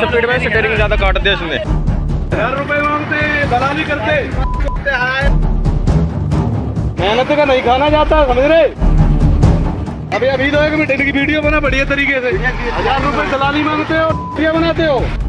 Speed में steering ज़्यादा काट दिया इसने हज़ार रुपए मांगते दलाली करते मेहनत का नहीं खाना जाता समझ रहे अभी अभी तो एक मिनट इनकी वीडियो बना बढ़िया तरीके से हज़ार रुपए दलाली मांगते हो क्या बनाते हो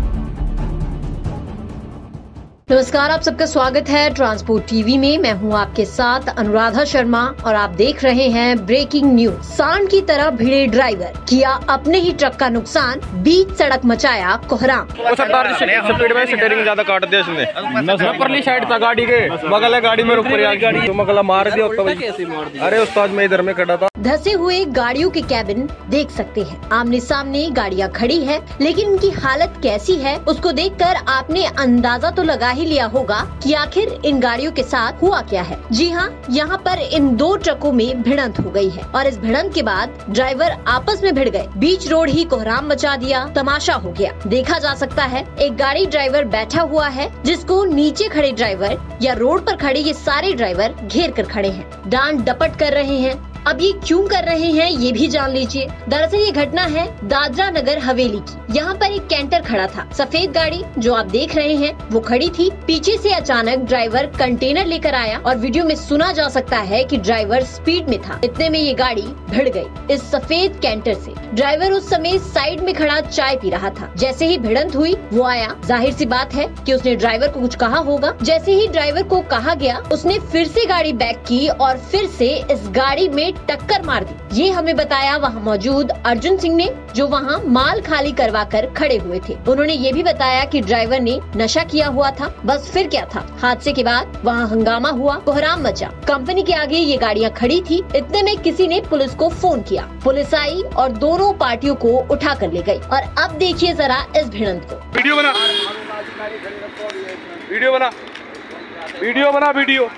नमस्कार आप सबका स्वागत है ट्रांसपोर्ट टीवी में। मैं हूँ आपके साथ अनुराधा शर्मा और आप देख रहे हैं ब्रेकिंग न्यूज़। सांड की तरह भिड़े ड्राइवर। किया अपने ही ट्रक का नुकसान बीच सड़क मचाया कोहराम। वो सरदार जी स्पीड में स्टेयरिंग ज़्यादा काट दिया इसने। परली साइड था गाड़ी के। बगल है गाड़ी में रुक रही तो मगला मार दिया अरे उस्ताद मैं इधर में खड़ा था। धसे हुए गाड़ियों के कैबिन देख सकते हैं। आमने सामने गाड़ियाँ खड़ी है लेकिन इनकी हालत कैसी है उसको देखकर आपने अंदाज़ा तो लगा ही लिया होगा कि आखिर इन गाड़ियों के साथ हुआ क्या है। जी हाँ यहाँ पर इन दो ट्रकों में भिड़ंत हो गई है और इस भिड़ंत के बाद ड्राइवर आपस में भिड़ गए। बीच रोड ही कोहराम मचा दिया, तमाशा हो गया। देखा जा सकता है, एक गाड़ी ड्राइवर बैठा हुआ है, जिसको नीचे खड़े ड्राइवर या रोड पर खड़े ये सारे ड्राइवर घेर कर खड़े हैं। डांड डपट कर रहे हैं। अब ये क्यों कर रहे हैं, ये भी जान लीजिए। दरअसल ये घटना है दादरा नगर हवेली की। यहाँ पर एक कैंटर खड़ा था। सफ़ेद गाड़ी, जो आप देख रहे हैं, वो खड़ी थी। पीछे से अचानक ड्राइवर कंटेनर लेकर आया और वीडियो में सुना जा सकता है कि ड्राइवर स्पीड में था। इतने में ये गाड़ी भिड़ गई इस सफ़ेद कैंटर से। ड्राइवर उस समय साइड में खड़ा चाय पी रहा था। जैसे ही भिड़ंत हुई, वो आया। ज़ाहिर सी बात है कि उसने ड्राइवर को कुछ कहा होगा। जैसे ही ड्राइवर को कहा गया, उसने फिर से गाड़ी बैक की और फिर से इस गाड़ी में टक्कर मार दी। ये हमें बताया वहाँ मौजूद अर्जुन सिंह ने, जो वहाँ माल खाली करवा कर खड़े हुए थे। उन्होंने ये भी बताया कि ड्राइवर ने नशा किया हुआ था, बस फिर क्या था? हादसे के बाद वहाँ हंगामा हुआ, कोहराम मचा। कंपनी के आगे ये गाड़ियाँ खड़ी थी, इतने में किसी ने पुलिस को फ़ोन किया। पुलिस आई और दोनों पार्टियों को उठा कर ले गई। और अब देखिए जरा इस भिड़ंत को। वीडियो बना वीडियो बना। वीडियो बना, वीडियो।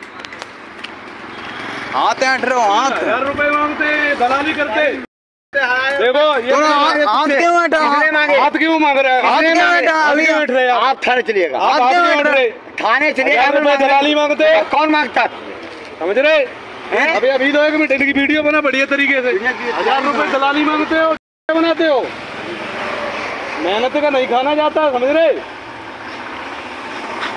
हाथ ऐंठ रहे हो हाथ हज़ार रुपए मांगते दलाली करते देखो ये हाथ क्यों ऐंठा हाथ क्यों मांग रहे हैं? हाथ क्यों ऐंठा अभी बैठ रहे हैं आप? थाने चलिएगा आप क्यों बैठ रहे? थाने चलिएगा रुपए दलाली मांगते कौन माँगता? समझ रहे? हैं? अभी अभी तो एक मिनट इनकी वीडियो बना बढ़िया तरीके से। हज़ार रुपए दलाली मांगते हो बनाते हो? मेहनत का नहीं खाना जाता समझ रहे?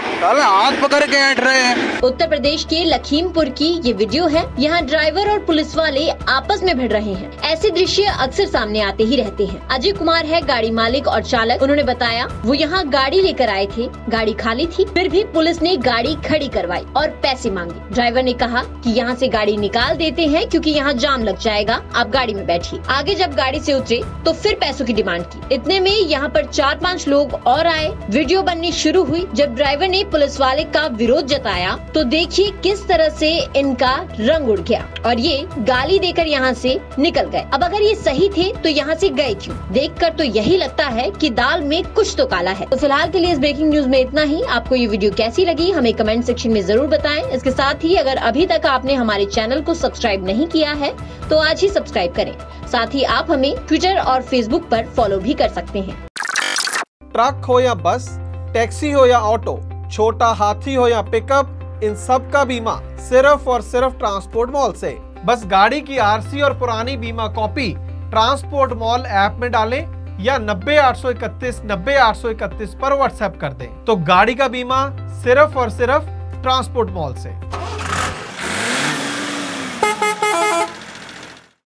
हाथ पकड़ के ऐंठ रहे हैं। उत्तर प्रदेश के लखीमपुर की ये वीडियो है, यहाँ ड्राइवर और पुलिस वाले आपस में भिड़ रहे हैं। ऐसे दृश्य अक्सर सामने आते ही रहते हैं। अजय कुमार है गाड़ी मालिक और चालक। उन्होंने बताया, वो यहाँ गाड़ी लेकर आए थे, गाड़ी खाली थी, फिर भी पुलिस ने गाड़ी खड़ी करवाई और पैसे मांगे। ड्राइवर ने कहा कि यहाँ से गाड़ी निकाल देते हैं, क्योंकि यहाँ जाम लग जाएगा, आप गाड़ी में बैठिए। आगे जब गाड़ी से उतरे तो फिर पैसों की डिमांड की। इतने में यहाँ पर चार पाँच लोग और आए। वीडियो बननी शुरू हुई, जब ड्राइवर ने पुलिस वाले का विरोध जताया। तो देखिए किस तरह से इनका रंग उड़ गया। और ये गाली देकर यहाँ से निकल गए। अब अगर ये सही थे तो यहाँ से गए क्यों? देखकर तो यही लगता है कि दाल में कुछ तो काला है। तो फ़िलहाल के लिए इस ब्रेकिंग न्यूज़ में इतना ही। आपको ये वीडियो कैसी लगी, हमें कमेंट सेक्शन में ज़रूर बताएँ। इसके साथ ही अगर अभी तक आपने हमारे चैनल को सब्सक्राइब नहीं किया है तो आज ही सब्सक्राइब करें। साथ ही आप हमें ट्विटर और फेसबुक पर फॉलो भी कर सकते हैं। ट्रक हो या बस, टैक्सी हो या ऑटो छोटा हाथी हो या पिकअप, इन सब का बीमा सिर्फ़ और सिर्फ़ ट्रांसपोर्ट मॉल से। बस गाड़ी की आरसी और पुरानी बीमा कॉपी ट्रांसपोर्ट मॉल ऐप में डालें या नब्बे आठ सौ इकतीस, नब्बे आठ सौ इकतीस पर व्हाट्सएप कर दे। तो गाड़ी का बीमा सिर्फ़ और सिर्फ़ ट्रांसपोर्ट मॉल से।